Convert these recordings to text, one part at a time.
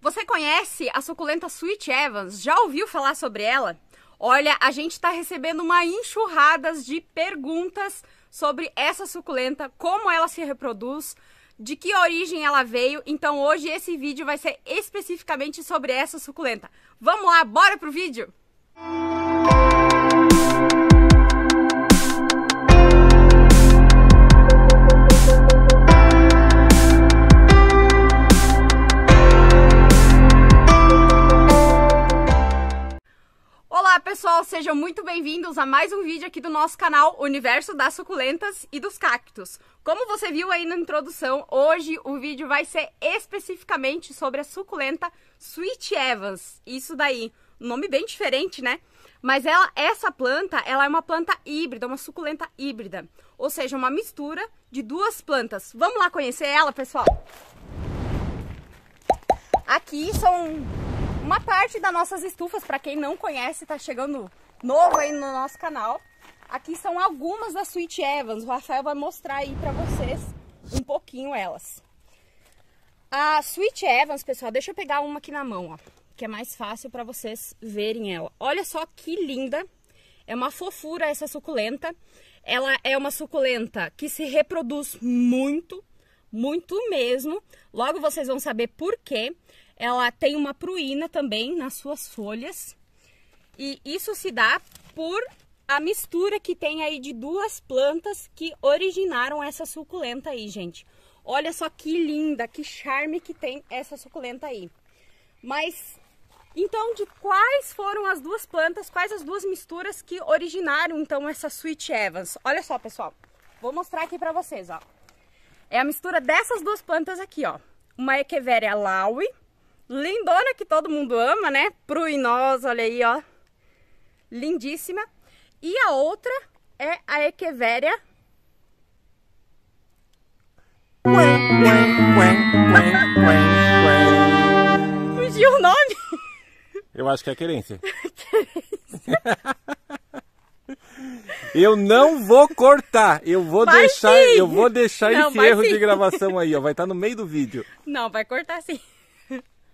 Você conhece a suculenta Sweet Evans? Já ouviu falar sobre ela? Olha, a gente está recebendo uma enxurrada de perguntas sobre essa suculenta, como ela se reproduz, de que origem ela veio. Então hoje esse vídeo vai ser especificamente sobre essa suculenta. Vamos lá, bora pro vídeo? Olá pessoal, sejam muito bem-vindos a mais um vídeo aqui do nosso canal Universo das Suculentas e dos Cactos. Como você viu aí na introdução, hoje o vídeo vai ser especificamente sobre a suculenta Sweet Evans. Isso daí, nome bem diferente, né? Mas ela, essa planta, ela é uma planta híbrida, uma suculenta híbrida. Ou seja, uma mistura de duas plantas. Vamos lá conhecer ela, pessoal? Aqui são uma parte das nossas estufas, para quem não conhece, tá chegando novo aí no nosso canal. Aqui são algumas das Sweet Evans. O Rafael vai mostrar aí para vocês um pouquinho elas. A Sweet Evans, pessoal, deixa eu pegar uma aqui na mão, ó, que é mais fácil para vocês verem ela. Olha só que linda. É uma fofura essa suculenta. Ela é uma suculenta que se reproduz muito, muito mesmo. Logo vocês vão saber por quê. Ela tem uma pruína também nas suas folhas. E isso se dá por a mistura que tem aí de duas plantas que originaram essa suculenta aí, gente. Olha só que linda, que charme que tem essa suculenta aí. Mas, então, de quais foram as duas plantas, quais as duas misturas que originaram, então, essa Sweet Evans? Olha só, pessoal, vou mostrar aqui pra vocês, ó. É a mistura dessas duas plantas aqui, ó. Uma Echeveria laui, lindona que todo mundo ama, né? Pruinosa, olha aí, ó. Lindíssima. E a outra é a Echeveria. Fugiu o nome? Eu acho que é querência. Eu não vou cortar, eu vou Vai deixar, sim. eu vou deixar Não, esse erro sim. de gravação aí, ó, vai estar no meio do vídeo. Não, vai cortar sim.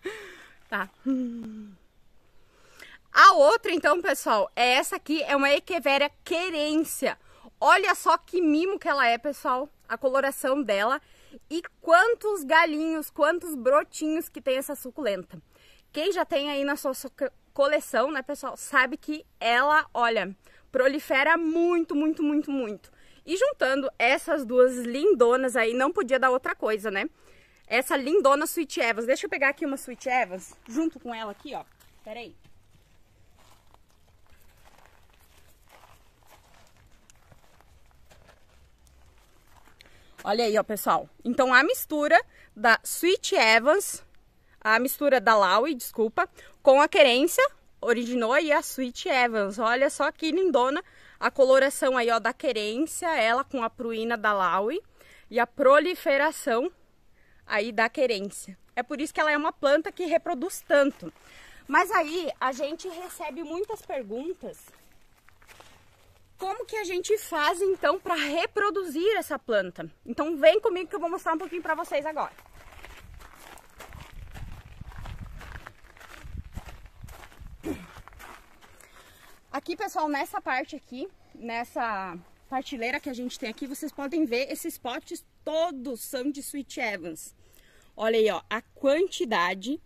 Tá. A outra, então, pessoal, é essa aqui, é uma Echeveria querência. Olha só que mimo que ela é, pessoal, a coloração dela. E quantos galinhos, quantos brotinhos que tem essa suculenta. Quem já tem aí na sua coleção, né, pessoal, sabe que ela, olha, prolifera muito, muito, muito, muito. E juntando essas duas lindonas aí, não podia dar outra coisa, né? Essa lindona Sweet Evans. Deixa eu pegar aqui uma Sweet Evans junto com ela aqui, ó. Pera aí. Olha aí, ó, pessoal. Então, a mistura da Sweet Evans, a mistura da Laui, desculpa, com a querência, originou aí a Sweet Evans. Olha só que lindona a coloração aí, ó, da querência, ela com a pruína da Laui e a proliferação aí da querência. É por isso que ela é uma planta que reproduz tanto. Mas aí a gente recebe muitas perguntas. Como que a gente faz então para reproduzir essa planta? Então vem comigo que eu vou mostrar um pouquinho para vocês agora. Aqui, pessoal, nessa parte aqui, nessa partilheira que a gente tem aqui, vocês podem ver esses potes todos são de Sweet Evans. Olha aí, ó, a quantidade.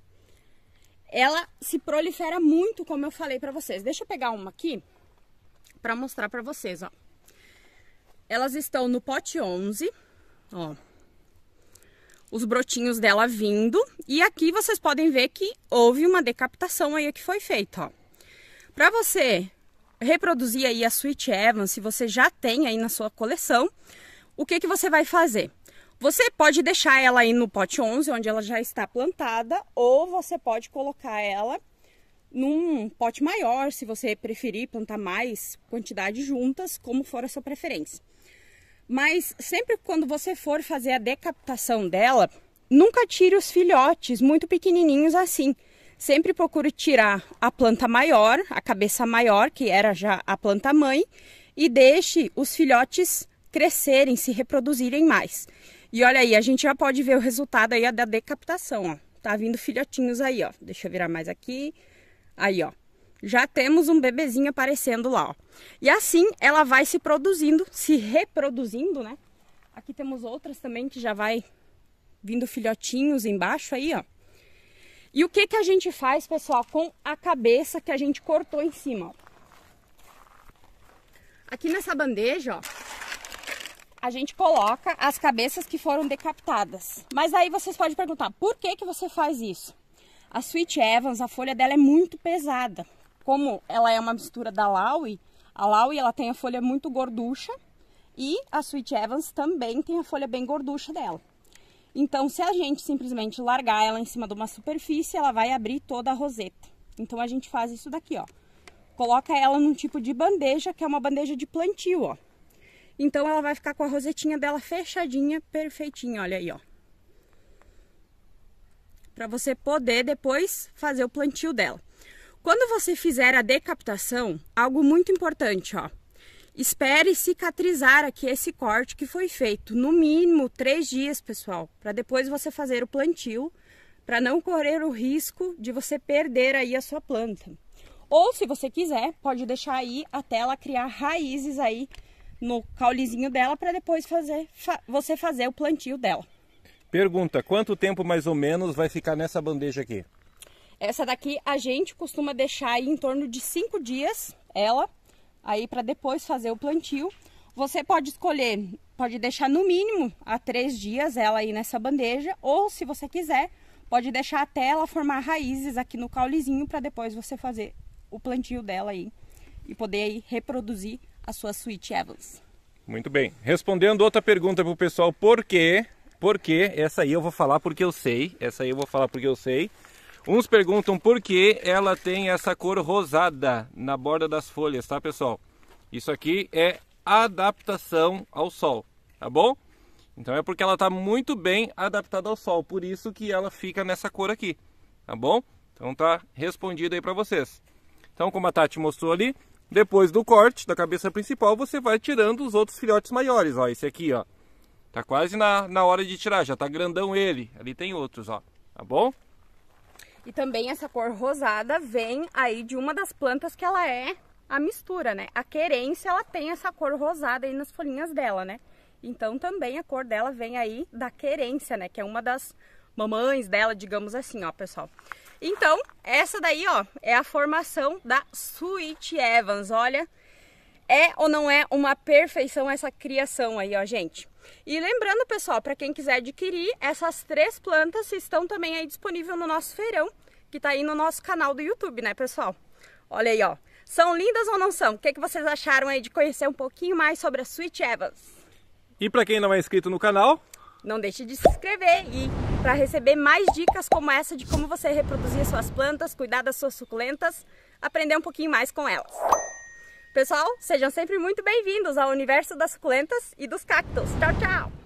Ela se prolifera muito, como eu falei pra vocês. Deixa eu pegar uma aqui pra mostrar pra vocês, ó. Elas estão no pote 11, ó. Os brotinhos dela vindo. E aqui vocês podem ver que houve uma decapitação aí que foi feita, ó. Pra você reproduzir aí a Sweet Evans, se você já tem aí na sua coleção, o que que você vai fazer? Você pode deixar ela aí no pote 11, onde ela já está plantada, ou você pode colocar ela num pote maior, se você preferir plantar mais quantidade juntas, como for a sua preferência. Mas sempre quando você for fazer a decapitação dela, nunca tire os filhotes muito pequenininhos assim. Sempre procure tirar a planta maior, a cabeça maior, que era já a planta mãe, e deixe os filhotes crescerem, se reproduzirem mais. E olha aí, a gente já pode ver o resultado aí da decapitação, ó. tá vindo filhotinhos aí, ó. Deixa eu virar mais aqui. Aí, ó. Já temos um bebezinho aparecendo lá, ó. E assim ela vai se produzindo, se reproduzindo, né? Aqui temos outras também que já vai vindo filhotinhos embaixo aí, ó. E o que que a gente faz, pessoal, com a cabeça que a gente cortou em cima, ó. Aqui nessa bandeja, ó, a gente coloca as cabeças que foram decapitadas. Mas aí vocês podem perguntar, por que que você faz isso? A Sweet Evans, a folha dela é muito pesada. Como ela é uma mistura da Laui, a Laui ela tem a folha muito gorducha e a Sweet Evans também tem a folha bem gorducha dela. Então, se a gente simplesmente largar ela em cima de uma superfície, ela vai abrir toda a roseta. Então, a gente faz isso daqui, ó. Coloca ela num tipo de bandeja, que é uma bandeja de plantio, ó. Então, ela vai ficar com a rosetinha dela fechadinha, perfeitinha, olha aí, ó. Para você poder depois fazer o plantio dela. Quando você fizer a decapitação, algo muito importante, ó. Espere cicatrizar aqui esse corte que foi feito, no mínimo três dias, pessoal, para depois você fazer o plantio, para não correr o risco de você perder aí a sua planta. Ou, se você quiser, pode deixar aí até ela criar raízes aí no caulezinho dela para depois fazer fa você fazer o plantio dela. Pergunta: quanto tempo mais ou menos vai ficar nessa bandeja aqui? Essa daqui a gente costuma deixar aí em torno de cinco dias ela aí para depois fazer o plantio. Você pode escolher, pode deixar no mínimo a três dias ela aí nessa bandeja, ou se você quiser, pode deixar até ela formar raízes aqui no caulezinho para depois você fazer o plantio dela aí e poder aí reproduzir a sua Sweet Evans. Muito bem. Respondendo outra pergunta para o pessoal, por quê? Por quê? Essa aí eu vou falar porque eu sei. Essa aí eu vou falar porque eu sei. Uns perguntam por que ela tem essa cor rosada na borda das folhas, tá pessoal? Isso aqui é adaptação ao sol, tá bom? Então é porque ela está muito bem adaptada ao sol, por isso que ela fica nessa cor aqui, tá bom? Então tá respondido aí para vocês. Então como a Tati mostrou ali, depois do corte da cabeça principal, você vai tirando os outros filhotes maiores, ó, esse aqui, ó. Tá quase na, na hora de tirar, já tá grandão ele. Ali tem outros, ó, tá bom? E também essa cor rosada vem aí de uma das plantas que ela é a mistura, né? A querência, ela tem essa cor rosada aí nas folhinhas dela, né? Então também a cor dela vem aí da querência, né? Que é uma das mamães dela, digamos assim, ó, pessoal. Então, essa daí, ó, é a formação da Sweet Evans, olha. É ou não é uma perfeição essa criação aí, ó, gente? E lembrando, pessoal, para quem quiser adquirir, essas três plantas estão também aí disponíveis no nosso feirão, que está aí no nosso canal do YouTube, né, pessoal? Olha aí, ó. São lindas ou não são? O que, que vocês acharam aí de conhecer um pouquinho mais sobre a Sweet Evans? E para quem não é inscrito no canal, não deixe de se inscrever e para receber mais dicas como essa de como você reproduzir suas plantas, cuidar das suas suculentas, aprender um pouquinho mais com elas. Pessoal, sejam sempre muito bem-vindos ao universo das suculentas e dos cactos. Tchau, tchau!